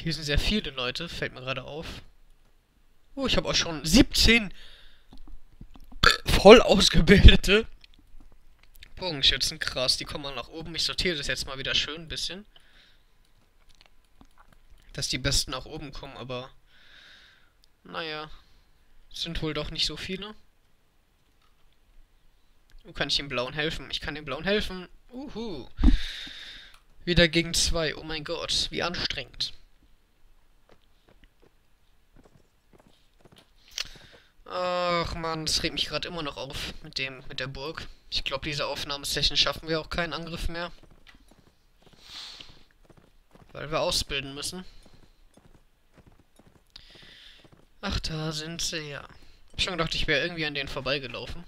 Hier sind sehr viele Leute, fällt mir gerade auf. Oh, ich habe auch schon 17 voll ausgebildete Bogenschützen. Krass, die kommen mal nach oben. Ich sortiere das jetzt mal wieder schön ein bisschen. Dass die Besten nach oben kommen, aber... Naja, sind wohl doch nicht so viele. Wo kann ich dem Blauen helfen? Ich kann dem Blauen helfen. Uhu. Wieder gegen zwei. Oh mein Gott, wie anstrengend. Ach man, das regt mich gerade immer noch auf mit dem, mit der Burg. Ich glaube, diese Aufnahmesession schaffen wir auch keinen Angriff mehr. Weil wir ausbilden müssen. Ach, da sind sie, ja. Ich schon gedacht, ich wäre irgendwie an denen vorbeigelaufen.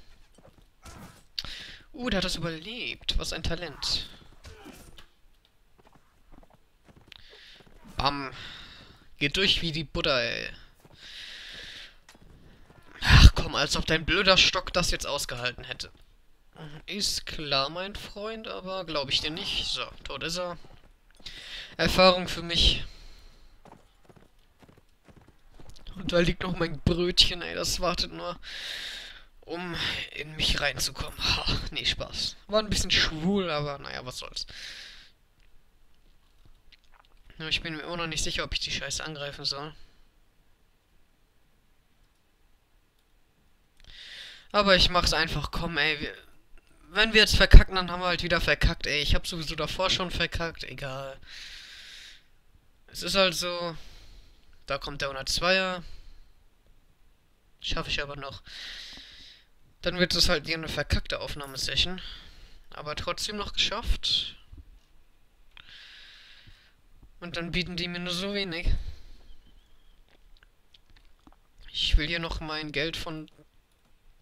Uh, der hat das überlebt. Was ein Talent. Bam. Geht durch wie die Buddha, ey. Komm, als ob dein blöder Stock das jetzt ausgehalten hätte. Ist klar, mein Freund, aber glaube ich dir nicht. So, tot ist er. Erfahrung für mich. Und da liegt noch mein Brötchen, ey. Das wartet nur, um in mich reinzukommen. Ha, nee, Spaß. War ein bisschen schwul, aber naja, was soll's. Ich bin mir immer noch nicht sicher, ob ich die Scheiße angreifen soll. Aber ich mach's einfach, komm, ey. Wenn wir jetzt verkacken, dann haben wir halt wieder verkackt, ey. Ich hab sowieso davor schon verkackt, egal. Es ist halt so. Da kommt der 102er. Schaffe ich aber noch. Dann wird es halt hier eine verkackte Aufnahmesession. Aber trotzdem noch geschafft. Und dann bieten die mir nur so wenig. Ich will hier noch mein Geld von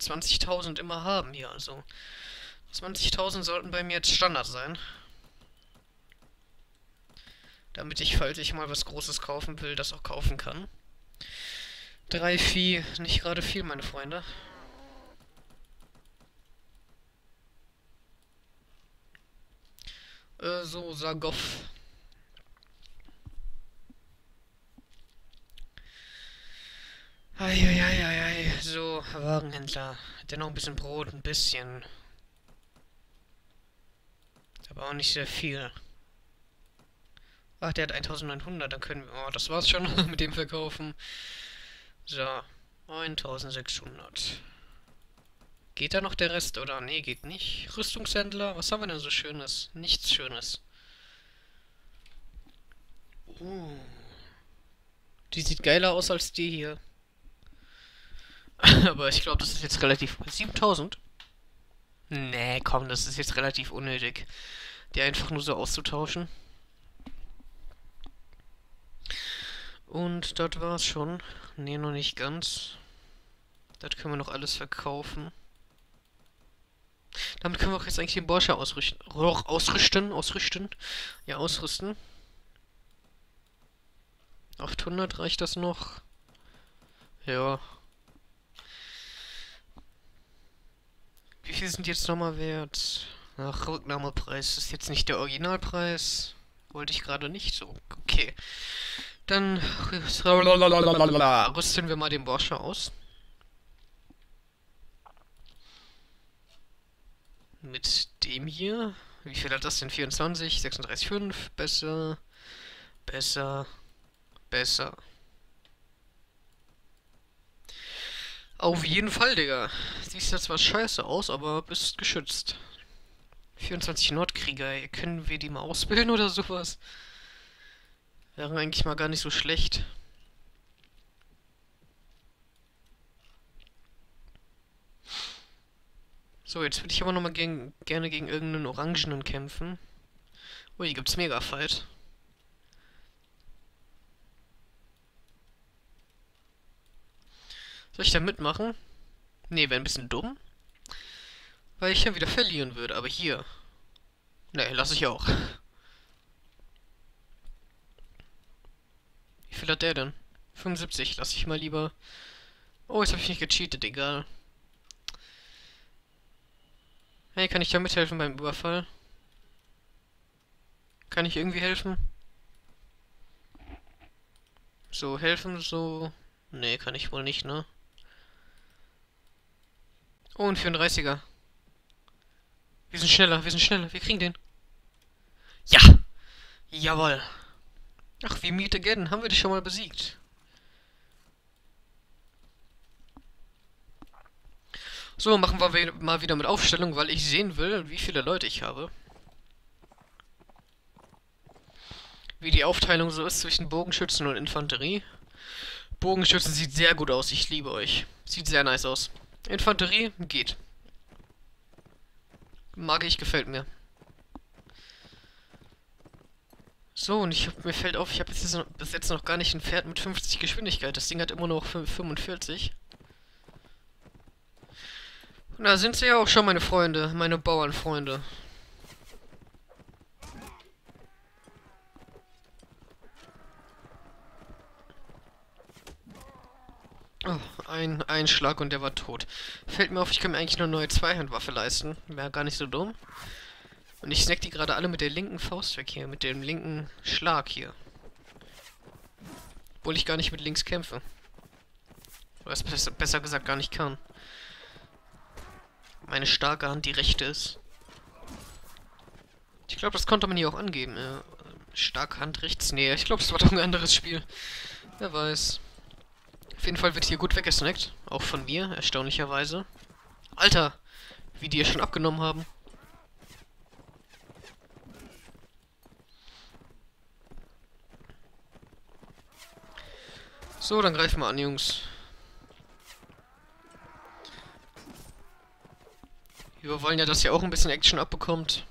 20.000 immer haben hier, also 20.000 sollten bei mir jetzt Standard sein. Damit ich, falls ich mal was Großes kaufen will, das auch kaufen kann. Drei Vieh, nicht gerade viel, meine Freunde. Äh, so, Sargoff. Eieieiei, so, Warenhändler. Hat der noch ein bisschen Brot, ein bisschen. Aber auch nicht sehr viel. Ach, der hat 1900, dann können wir... Oh, das war's schon mit dem Verkaufen. So, 1600. Geht da noch der Rest, oder? Nee, geht nicht. Rüstungshändler, was haben wir denn so Schönes? Nichts Schönes. Uh. Die sieht geiler aus als die hier. Aber ich glaube, das ist jetzt relativ... 7000? Nee, komm, das ist jetzt relativ unnötig. Die einfach nur so auszutauschen. Und das war's schon. Nee, noch nicht ganz. Das können wir noch alles verkaufen. Damit können wir auch jetzt eigentlich den Borsche ausrichten. Ausrüsten, ausrüsten. Ja, ausrüsten. 800 reicht das noch? Ja. Wie viel sind jetzt nochmal wert? Ach, Rücknahmepreis ist jetzt nicht der Originalpreis. Wollte ich gerade nicht so. Okay. Dann rüsten wir mal den Borsche aus. Mit dem hier. Wie viel hat das denn? 24, 36,5. Besser. Besser. Besser. Auf jeden Fall, Digga. Siehst jetzt zwar scheiße aus, aber bist geschützt. 24 Nordkrieger, ey. Können wir die mal ausbilden oder sowas? Wäre eigentlich mal gar nicht so schlecht. So, jetzt würde ich aber nochmal gerne gegen irgendeinen Orangenen kämpfen. Oh, hier gibt's Mega-Fight. Soll ich da mitmachen? Nee, wäre ein bisschen dumm. Weil ich dann wieder verlieren würde, aber hier. Ne, lasse ich auch. Wie viel hat der denn? 75, lasse ich mal lieber. Oh, jetzt habe ich nicht gecheatet, egal. Hey, kann ich da mithelfen beim Überfall? Kann ich irgendwie helfen? So, helfen, so... Nee, kann ich wohl nicht, ne? Oh, ein 34er. Wir sind schneller, wir sind schneller, wir kriegen den. Ja! Jawoll. Ach, wie Meet Again, haben wir dich schon mal besiegt. So, machen wir mal wieder mit Aufstellung, weil ich sehen will, wie viele Leute ich habe. Wie die Aufteilung so ist zwischen Bogenschützen und Infanterie. Bogenschützen sieht sehr gut aus, ich liebe euch. Sieht sehr nice aus. Infanterie geht. Mag ich, gefällt mir. So, und ich hab, mir fällt auf, ich habe bis jetzt noch gar nicht ein Pferd mit 50 Geschwindigkeit. Das Ding hat immer noch 45. Und da sind sie ja auch schon meine Freunde, meine Bauernfreunde. Oh, ein, ein Schlag und der war tot. Fällt mir auf, ich kann mir eigentlich nur eine neue Zweihandwaffe leisten. Wäre gar nicht so dumm. Und ich snack die gerade alle mit der linken Faust weg hier, mit dem linken Schlag hier. Obwohl ich gar nicht mit links kämpfe. Oder es besser, gesagt gar nicht kann meine starke Hand die rechte ist. Ich glaube, das konnte man hier auch angeben. Ja. Starke Hand rechts. Nee, ich glaube, es war doch ein anderes Spiel. Wer weiß. Auf jeden Fall wird hier gut weggesnackt. Auch von mir, erstaunlicherweise. Alter! Wie die hier schon abgenommen haben. So, dann greifen wir an, Jungs. Wir wollen ja, dass ihr auch ein bisschen Action abbekommt.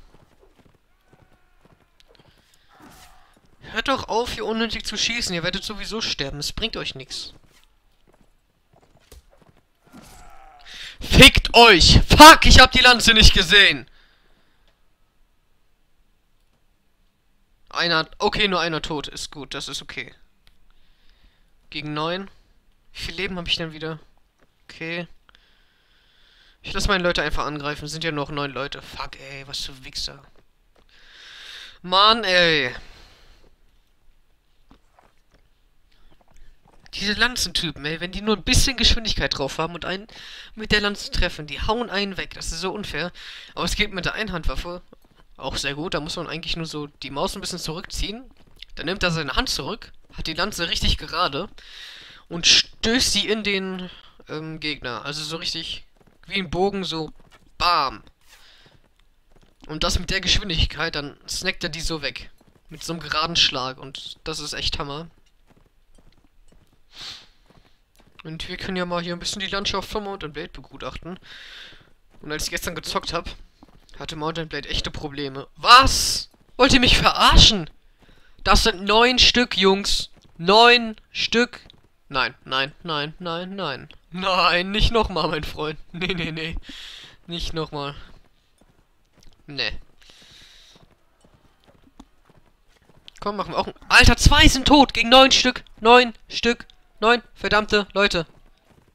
Hört doch auf, hier unnötig zu schießen. Ihr werdet sowieso sterben. Es bringt euch nichts. Fickt euch! Fuck, ich hab die Lanze nicht gesehen! Einer... Okay, nur einer tot. Ist gut, das ist okay. Gegen neun. Wie viel Leben habe ich denn wieder? Okay. Ich lasse meine Leute einfach angreifen. Sind ja noch neun Leute. Fuck, ey, was für Wichser. Mann, ey. Diese Lanzentypen, ey, wenn die nur ein bisschen Geschwindigkeit drauf haben und einen mit der Lanze treffen, die hauen einen weg. Das ist so unfair. Aber es geht mit der Einhandwaffe auch sehr gut. Da muss man eigentlich nur so die Maus ein bisschen zurückziehen. Dann nimmt er seine Hand zurück, hat die Lanze richtig gerade und stößt sie in den ähm, Gegner. Also so richtig wie ein Bogen so bam. Und das mit der Geschwindigkeit, dann snackt er die so weg. Mit so einem geraden Schlag und das ist echt Hammer. Und wir können ja mal hier ein bisschen die Landschaft von Mountain Blade begutachten. Und als ich gestern gezockt habe, hatte Mountain Blade echte Probleme. Was? Wollt ihr mich verarschen? Das sind neun Stück, Jungs. Neun Stück. Nein, nein, nein, nein, nein. Nein, nicht nochmal, mein Freund. Nee, nee, nee. Nicht nochmal. Nee. Komm, machen wir auch ein... Alter, zwei sind tot gegen neun Stück. Neun Stück. Neun verdammte Leute.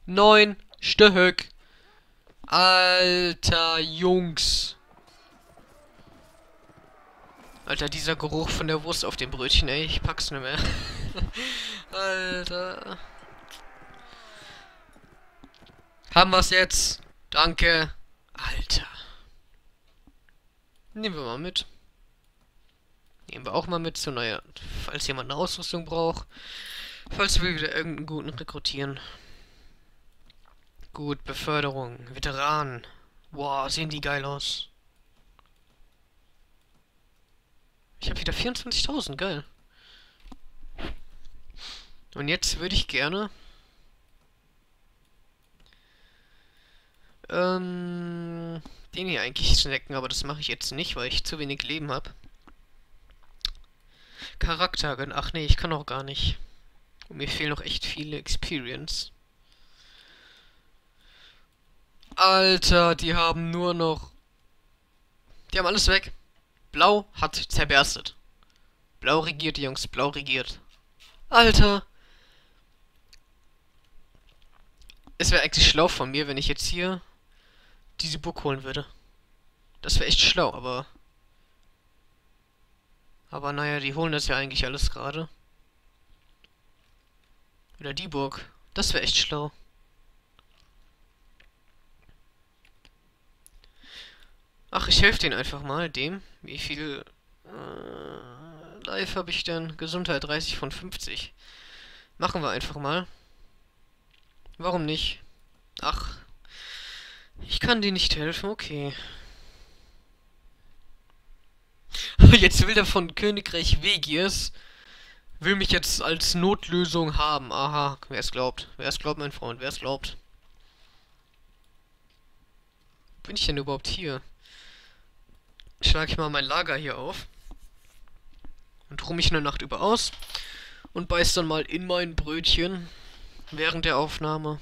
Neun Stück. Alter, Jungs. Alter, dieser Geruch von der Wurst auf dem Brötchen, ey. Ich pack's nicht mehr. Alter. Haben wir's jetzt? Danke. Alter. Nehmen wir mal mit. Nehmen wir auch mal mit, so naja, falls jemand eine Ausrüstung braucht. Falls wir wieder irgendeinen guten rekrutieren. Gut, Beförderung. Veteranen. Wow, sehen die geil aus. Ich habe wieder 24.000, geil. Und jetzt würde ich gerne ähm, den hier eigentlich snacken, aber das mache ich jetzt nicht, weil ich zu wenig Leben habe. Charakter, ach nee, ich kann auch gar nicht. Und mir fehlen noch echt viele Experience. Alter, die haben nur noch... Die haben alles weg. Blau hat zerberstet. Blau regiert, Jungs, blau regiert. Alter. Es wäre eigentlich schlau von mir, wenn ich jetzt hier diese Burg holen würde. Das wäre echt schlau, aber... Aber naja, die holen das ja eigentlich alles gerade. Oder die Burg. Das wäre echt schlau. Ach, ich helfe den einfach mal, dem. Wie viel äh, Live habe ich denn? Gesundheit 30 von 50. Machen wir einfach mal. Warum nicht? Ach, ich kann dir nicht helfen, okay. Jetzt will der von Königreich Vegiers, will mich jetzt als Notlösung haben. Aha, wer es glaubt. Wer es glaubt, mein Freund, wer es glaubt. Bin ich denn überhaupt hier? Schlage ich mal mein Lager hier auf. Und ruhe mich eine Nacht über aus. Und beiß dann mal in mein Brötchen. Während der Aufnahme.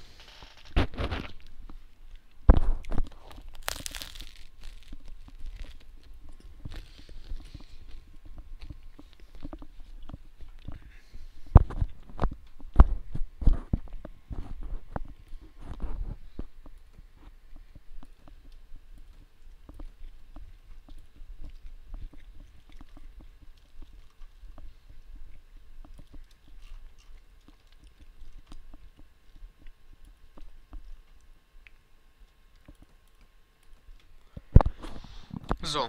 So.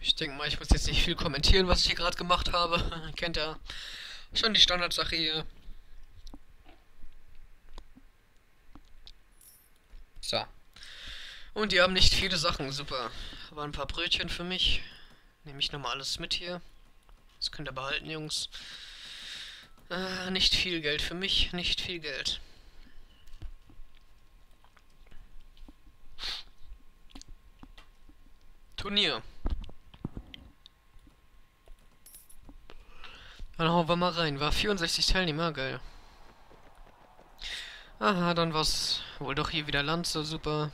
Ich denke mal, ich muss jetzt nicht viel kommentieren, was ich hier gerade gemacht habe. Kennt ja schon die Standardsache hier. So. Und die haben nicht viele Sachen, super. Aber ein paar Brötchen für mich. Nehme ich nochmal alles mit hier. Das könnt ihr behalten, Jungs. Äh, nicht viel Geld für mich, nicht viel Geld. Turnier. Dann hauen wir mal rein. War 64 Teilnehmer, geil. Aha, dann war's wohl doch hier wieder Lanze, super.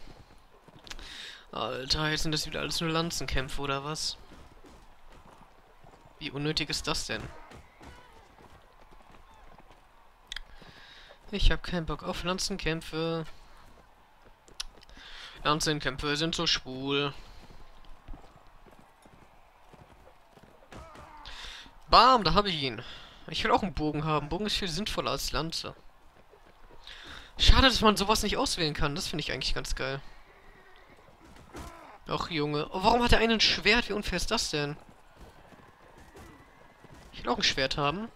Alter, jetzt sind das wieder alles nur Lanzenkämpfe, oder was? Wie unnötig ist das denn? Ich hab keinen Bock auf Lanzenkämpfe. Lanzenkämpfe sind so schwul. Bam, da habe ich ihn. Ich will auch einen Bogen haben. Bogen ist viel sinnvoller als Lanze. Schade, dass man sowas nicht auswählen kann. Das finde ich eigentlich ganz geil. Ach, Junge. Oh, warum hat er einen Schwert? Wie unfair ist das denn? Ich will auch ein Schwert haben.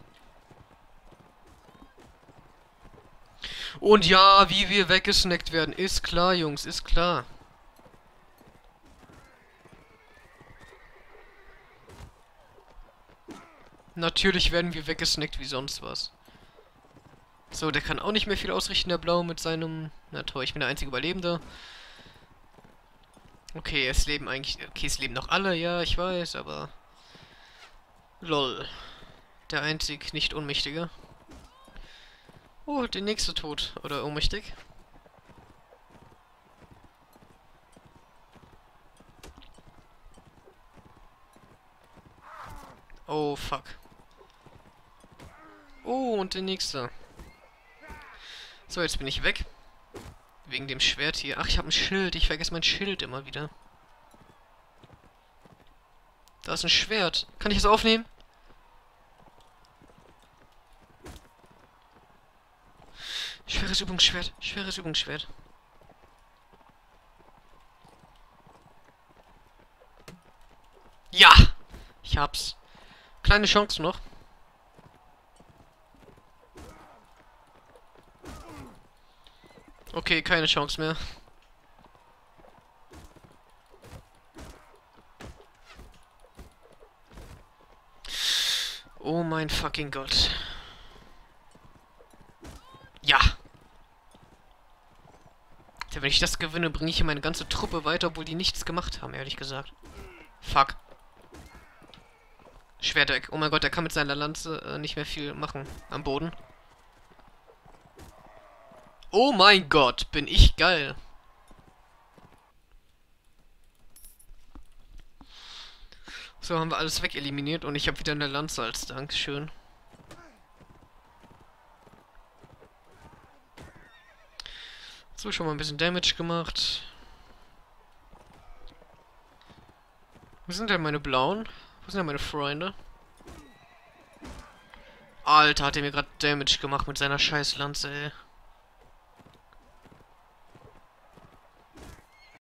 Und ja, wie wir weggesnackt werden. Ist klar, Jungs. Ist klar. Natürlich werden wir weggesnackt wie sonst was. So, der kann auch nicht mehr viel ausrichten, der Blau, mit seinem... Na toll, ich bin der einzige Überlebende. Okay, es leben eigentlich... Okay, es leben noch alle, ja, ich weiß, aber... Lol. Der einzig nicht Ohnmächtige. Oh, der nächste tot. Oder ohnmächtig. Oh, fuck. Oh, und der nächste. So, jetzt bin ich weg. Wegen dem Schwert hier. Ach, ich habe ein Schild. Ich vergesse mein Schild immer wieder. Da ist ein Schwert. Kann ich es aufnehmen? Schweres Übungsschwert. Schweres Übungsschwert. Ja! Ich hab's. Kleine Chance noch. Okay, keine Chance mehr. Oh mein fucking Gott. Ja. ja wenn ich das gewinne, bringe ich hier meine ganze Truppe weiter, obwohl die nichts gemacht haben, ehrlich gesagt. Fuck. Schwertdeck. Oh mein Gott, der kann mit seiner Lanze äh, nicht mehr viel machen am Boden. Oh mein Gott, bin ich geil. So, haben wir alles wegeliminiert und ich habe wieder eine Lanze als Dankeschön. So, schon mal ein bisschen Damage gemacht. Wo sind denn meine blauen? Wo sind denn meine Freunde? Alter, hat er mir gerade Damage gemacht mit seiner Scheißlanze, ey.